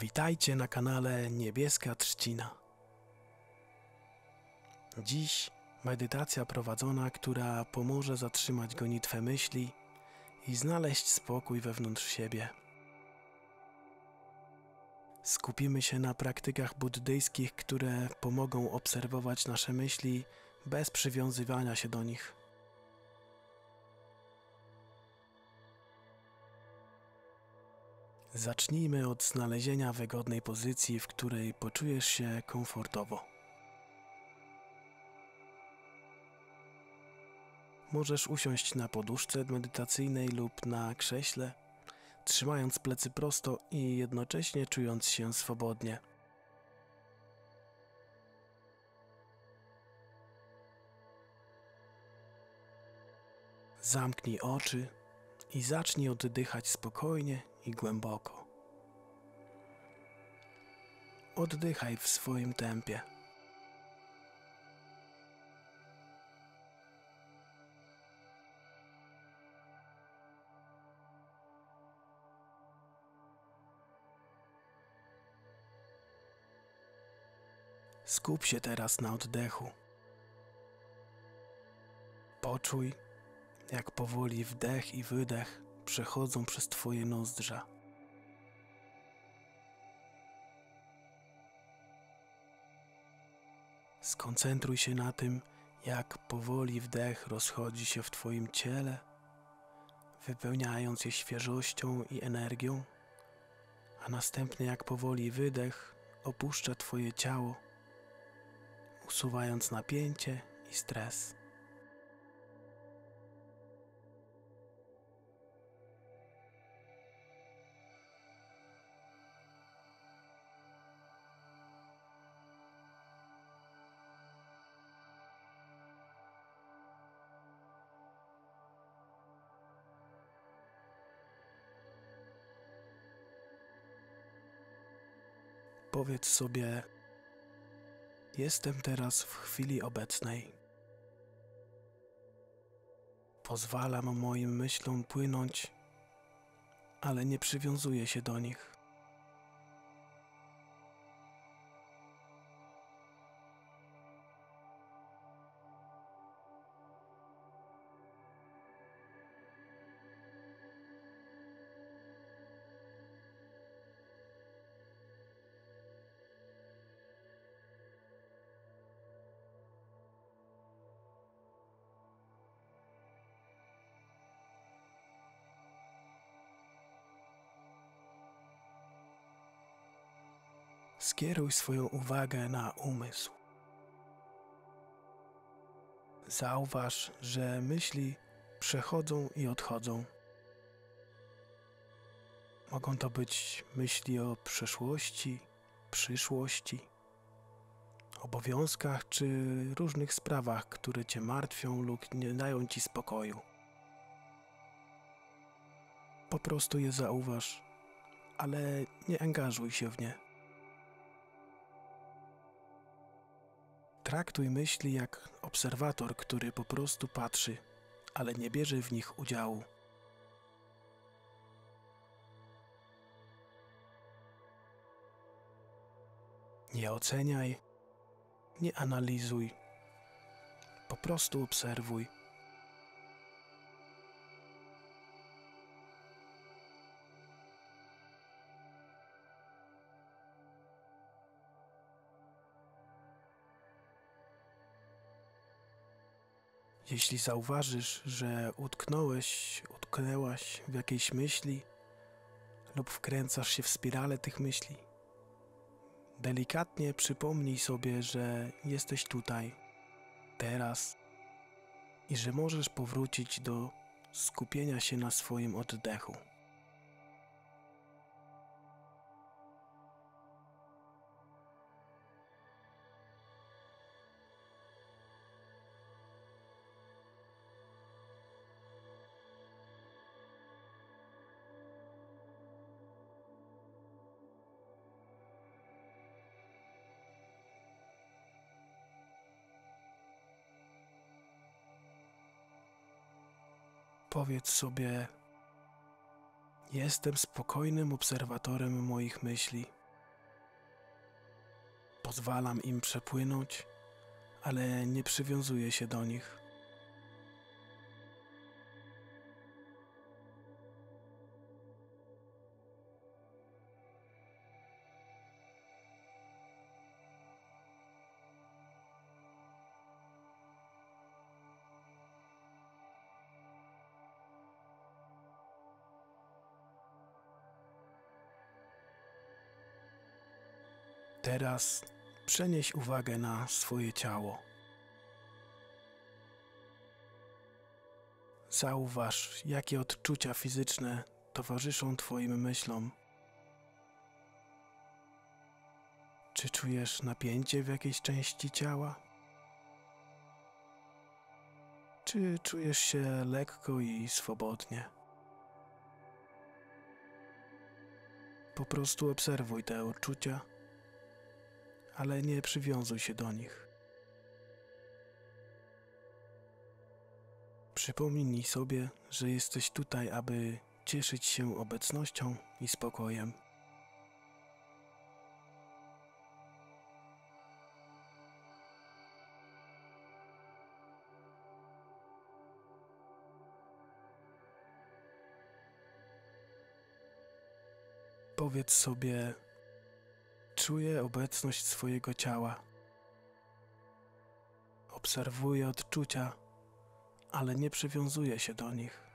Witajcie na kanale Niebieska Trzcina. Dziś medytacja prowadzona, która pomoże zatrzymać gonitwę myśli i znaleźć spokój wewnątrz siebie. Skupimy się na praktykach buddyjskich, które pomogą obserwować nasze myśli bez przywiązywania się do nich. Zacznijmy od znalezienia wygodnej pozycji, w której poczujesz się komfortowo. Możesz usiąść na poduszce medytacyjnej lub na krześle, trzymając plecy prosto i jednocześnie czując się swobodnie. Zamknij oczy i zacznij oddychać spokojnie i głęboko. Oddychaj w swoim tempie. Skup się teraz na oddechu. Poczuj, jak powoli wdech i wydech przechodzą przez Twoje nozdrza. Skoncentruj się na tym, jak powoli wdech rozchodzi się w Twoim ciele, wypełniając je świeżością i energią, a następnie jak powoli wydech opuszcza Twoje ciało, usuwając napięcie i stres. Powiedz sobie: Jestem teraz w chwili obecnej. Pozwalam moim myślom płynąć, ale nie przywiązuję się do nich. Skieruj swoją uwagę na umysł. Zauważ, że myśli przechodzą i odchodzą. Mogą to być myśli o przeszłości, przyszłości, obowiązkach czy różnych sprawach, które cię martwią lub nie dają ci spokoju. Po prostu je zauważ, ale nie angażuj się w nie. Traktuj myśli jak obserwator, który po prostu patrzy, ale nie bierze w nich udziału. Nie oceniaj, nie analizuj, po prostu obserwuj. Jeśli zauważysz, że utknąłeś, utknęłaś w jakiejś myśli lub wkręcasz się w spirale tych myśli, delikatnie przypomnij sobie, że jesteś tutaj, teraz i że możesz powrócić do skupienia się na swoim oddechu. Powiedz sobie: Jestem spokojnym obserwatorem moich myśli. Pozwalam im przepłynąć, ale nie przywiązuję się do nich. Teraz przenieś uwagę na swoje ciało. Zauważ, jakie odczucia fizyczne towarzyszą Twoim myślom. Czy czujesz napięcie w jakiejś części ciała? Czy czujesz się lekko i swobodnie? Po prostu obserwuj te odczucia ale nie przywiązuj się do nich. Przypomnij sobie, że jesteś tutaj, aby cieszyć się obecnością i spokojem. Powiedz sobie, Czuję obecność swojego ciała. Obserwuję odczucia, ale nie przywiązuję się do nich.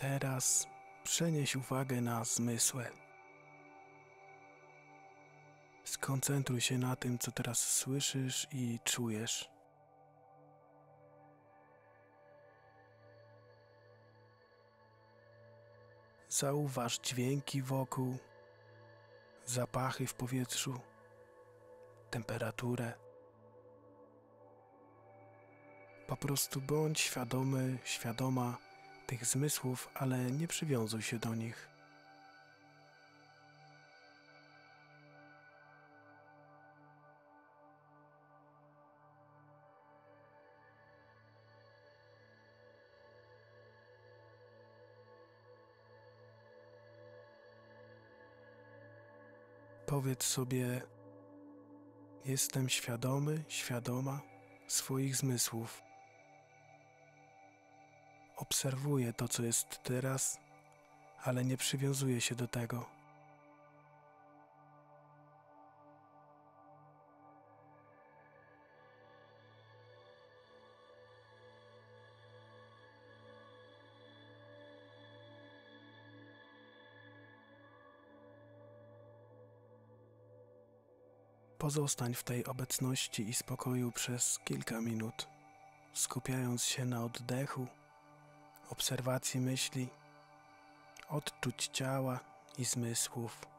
Teraz przenieś uwagę na zmysły. Skoncentruj się na tym, co teraz słyszysz i czujesz. Zauważ dźwięki wokół, zapachy w powietrzu, temperaturę. Po prostu bądź świadomy, świadoma tych zmysłów, ale nie przywiązuj się do nich. Powiedz sobie: Jestem świadomy, świadoma swoich zmysłów. Obserwuję to, co jest teraz, ale nie przywiązuję się do tego. Pozostań w tej obecności i spokoju przez kilka minut, skupiając się na oddechu obserwacji myśli, odczuć ciała i zmysłów.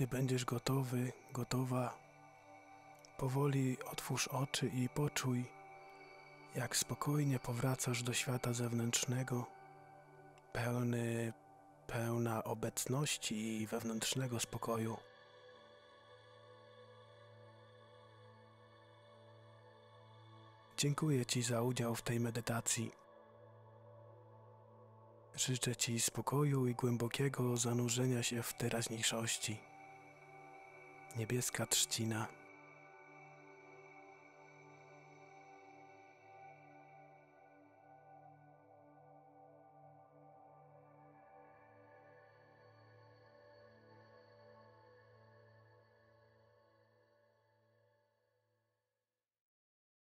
Kiedy będziesz gotowy, gotowa, Powoli otwórz oczy i poczuj, jak spokojnie powracasz do świata zewnętrznego, pełny, pełna obecności i wewnętrznego spokoju. Dziękuję Ci za udział w tej medytacji. Życzę Ci spokoju i głębokiego zanurzenia się w teraźniejszości. Niebieska trzcina.